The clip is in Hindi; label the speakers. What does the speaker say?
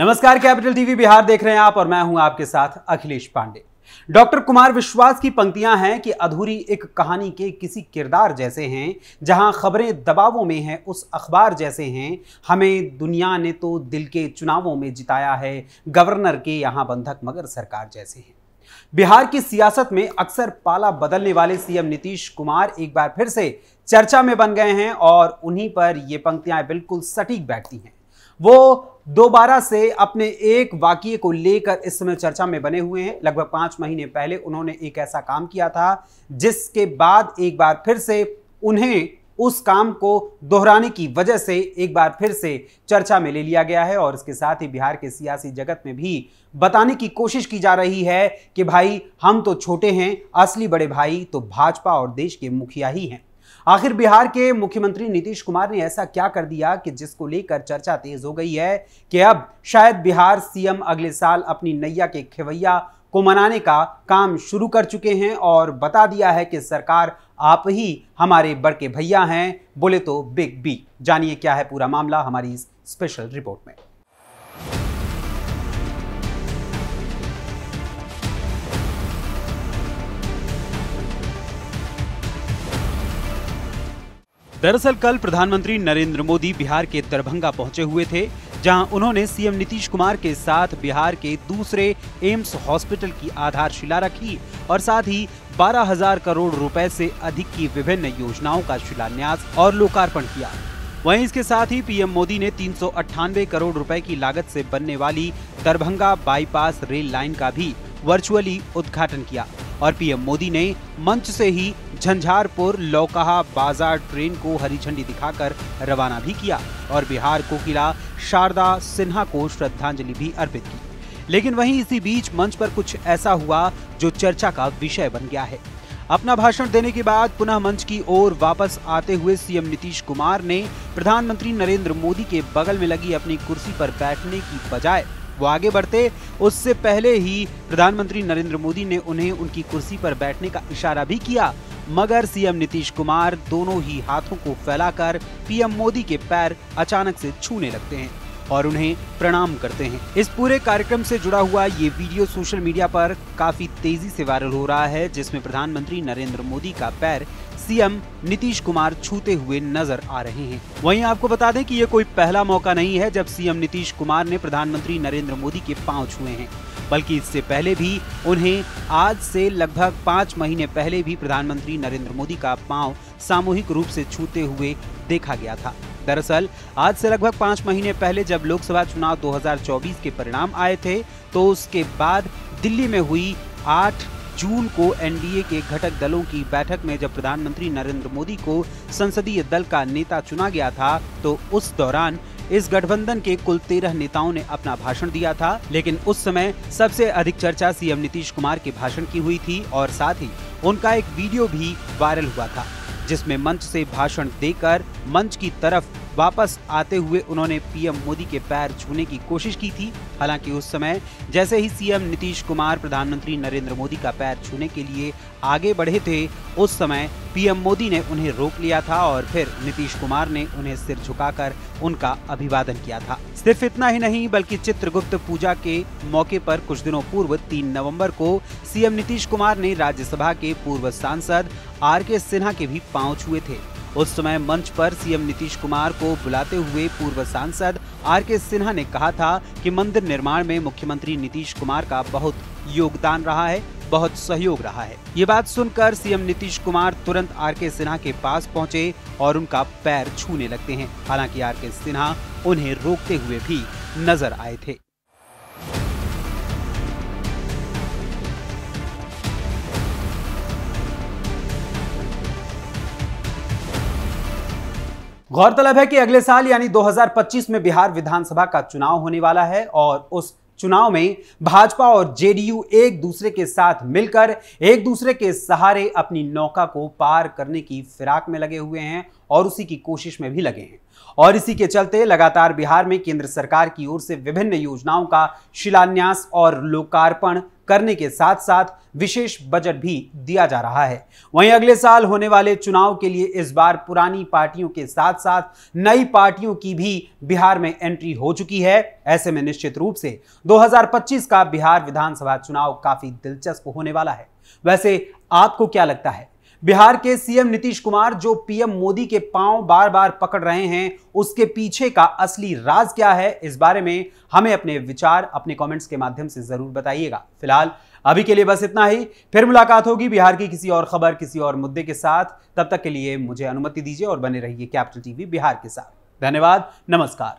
Speaker 1: नमस्कार, कैपिटल टीवी बिहार देख रहे हैं आप और मैं हूँ आपके साथ अखिलेश पांडे। डॉक्टर कुमार विश्वास की पंक्तियाँ हैं कि अधूरी एक कहानी के किसी किरदार जैसे हैं, जहाँ खबरें दबावों में हैं, उस अखबार जैसे हैं, हमें दुनिया ने तो दिल के चुनावों में जिताया है, गवर्नर के यहाँ बंधक मगर सरकार जैसे हैं। बिहार की सियासत में अक्सर पाला बदलने वाले सीएम नीतीश कुमार एक बार फिर से चर्चा में बन गए हैं और उन्हीं पर ये पंक्तियाँ बिल्कुल सटीक बैठती हैं। वो दोबारा से अपने एक वाक्य को लेकर इस समय चर्चा में बने हुए हैं। लगभग पाँच महीने पहले उन्होंने एक ऐसा काम किया था, जिसके बाद एक बार फिर से उन्हें उस काम को दोहराने की वजह से एक बार फिर से चर्चा में ले लिया गया है और इसके साथ ही बिहार के सियासी जगत में भी बताने की कोशिश की जा रही है कि भाई, हम तो छोटे हैं, असली बड़े भाई तो भाजपा और देश के मुखिया ही हैं। आखिर बिहार के मुख्यमंत्री नीतीश कुमार ने ऐसा क्या कर दिया कि जिसको लेकर चर्चा तेज हो गई है कि अब शायद बिहार सीएम अगले साल अपनी नैया के खेवैया को मनाने का काम शुरू कर चुके हैं और बता दिया है कि सरकार आप ही हमारे बड़के भैया हैं। बोले तो बिग बी। जानिए क्या है पूरा मामला हमारी इस स्पेशल रिपोर्ट में। दरअसल कल प्रधानमंत्री नरेंद्र मोदी बिहार के दरभंगा पहुँचे हुए थे, जहाँ उन्होंने सीएम नीतीश कुमार के साथ बिहार के दूसरे एम्स हॉस्पिटल की आधारशिला रखी और साथ ही बारह हज़ार करोड़ रुपए से अधिक की विभिन्न योजनाओं का शिलान्यास और लोकार्पण किया। वहीं इसके साथ ही पीएम मोदी ने तीन सौ अट्ठानवे करोड़ रुपए की लागत से बनने वाली दरभंगा बाईपास रेल लाइन का भी वर्चुअली उद्घाटन किया। और पीएम मोदी ने मंच से ही झंझारपुर लौकहा बाज़ार ट्रेन को हरी झंडी दिखाकर रवाना भी किया और बिहार को किला शारदा सिन्हा को श्रद्धांजलि भी अर्पित की। लेकिन वहीं इसी बीच मंच पर कुछ ऐसा हुआ जो चर्चा का विषय बन गया है। अपना भाषण देने के बाद पुनः मंच की ओर वापस आते हुए सीएम नीतीश कुमार ने प्रधानमंत्री नरेंद्र मोदी के बगल में लगी अपनी कुर्सी पर बैठने की बजाय वो आगे बढ़ते, उससे पहले ही प्रधानमंत्री नरेंद्र मोदी ने उन्हें उनकी कुर्सी पर बैठने का इशारा भी किया। मगर सीएम नीतीश कुमार दोनों ही हाथों को फैलाकर पीएम मोदी के पैर अचानक से छूने लगते हैं और उन्हें प्रणाम करते हैं। इस पूरे कार्यक्रम से जुड़ा हुआ ये वीडियो सोशल मीडिया पर काफ़ी तेज़ी से वायरल हो रहा है, जिसमें प्रधानमंत्री नरेंद्र मोदी का पैर सीएम नीतीश कुमार छूते हुए नज़र आ रहे हैं। वहीं आपको बता दें कि ये कोई पहला मौका नहीं है जब सीएम नीतीश कुमार ने प्रधानमंत्री नरेंद्र मोदी के पाँव छुए हैं। बल्कि इससे पहले भी उन्हें आज से लगभग पाँच महीने पहले भी प्रधानमंत्री नरेंद्र मोदी का पाँव सामूहिक रूप से छूते हुए देखा गया था। दरअसल, आज से लगभग पाँच महीने पहले जब लोकसभा चुनाव 2024 के परिणाम आए थे तो उसके बाद दिल्ली में हुई 8 जून को एनडीए के घटक दलों की बैठक में जब प्रधानमंत्री नरेंद्र मोदी को संसदीय दल का नेता चुना गया था तो उस दौरान इस गठबंधन के कुल तेरह नेताओं ने अपना भाषण दिया था। लेकिन उस समय सबसे अधिक चर्चा सीएम नीतीश कुमार के भाषण की हुई थी और साथ ही उनका एक वीडियो भी वायरल हुआ था, जिसमें मंच से भाषण देकर मंच की तरफ़ वापस आते हुए उन्होंने पीएम मोदी के पैर छूने की कोशिश की थी। हालाँकि उस समय, जैसे ही सीएम नीतीश कुमार, प्रधानमंत्री नरेंद्र मोदी का पैर छूने के लिए आगे बढ़े थे, उस समय पीएम मोदी ने उन्हें रोक लिया था और फिर नीतीश कुमार ने उन्हें सिर झुकाकर उनका अभिवादन किया था। सिर्फ़ इतना ही नहीं, बल्कि चित्रगुप्त पूजा के मौके पर कुछ दिनों पूर्व 3 नवंबर को सीएम नीतीश कुमार ने राज्यसभा के पूर्व सांसद आर के सिन्हा के भी पाँव छुए थे। उस समय मंच पर सीएम नीतीश कुमार को बुलाते हुए पूर्व सांसद आर के सिन्हा ने कहा था कि मंदिर निर्माण में मुख्यमंत्री नीतीश कुमार का बहुत योगदान रहा है, बहुत सहयोग रहा है। ये बात सुनकर सीएम नीतीश कुमार तुरंत आर के सिन्हा के पास पहुँचे और उनका पैर छूने लगते हैं। हालाँकि आर के सिन्हा उन्हें रोकते हुए भी नज़र आए थे। गौरतलब है कि अगले साल यानी 2025 में बिहार विधानसभा का चुनाव होने वाला है और उस चुनाव में भाजपा और जेडीयू एक दूसरे के साथ मिलकर एक दूसरे के सहारे अपनी नौका को पार करने की फिराक में लगे हुए हैं और उसी की कोशिश में भी लगे हैं। और इसी के चलते लगातार बिहार में केंद्र सरकार की ओर से विभिन्न योजनाओं का शिलान्यास और लोकार्पण करने के साथ साथ विशेष बजट भी दिया जा रहा है। वहीं अगले साल होने वाले चुनाव के लिए इस बार पुरानी पार्टियों के साथ साथ नई पार्टियों की भी बिहार में एंट्री हो चुकी है। ऐसे में निश्चित रूप से 2025 का बिहार विधानसभा चुनाव काफ़ी दिलचस्प होने वाला है। वैसे आपको क्या लगता है? बिहार के सीएम नीतीश कुमार जो पीएम मोदी के पाँव बार बार पकड़ रहे हैं, उसके पीछे का असली राज क्या है, इस बारे में हमें अपने विचार अपने कमेंट्स के माध्यम से ज़रूर बताइएगा। फ़िलहाल, अभी के लिए बस इतना ही। फिर मुलाकात होगी बिहार की किसी और खबर, किसी और मुद्दे के साथ। तब तक के लिए मुझे अनुमति दीजिए और बने रहिए कैपिटल टीवी बिहार के साथ। धन्यवाद, नमस्कार।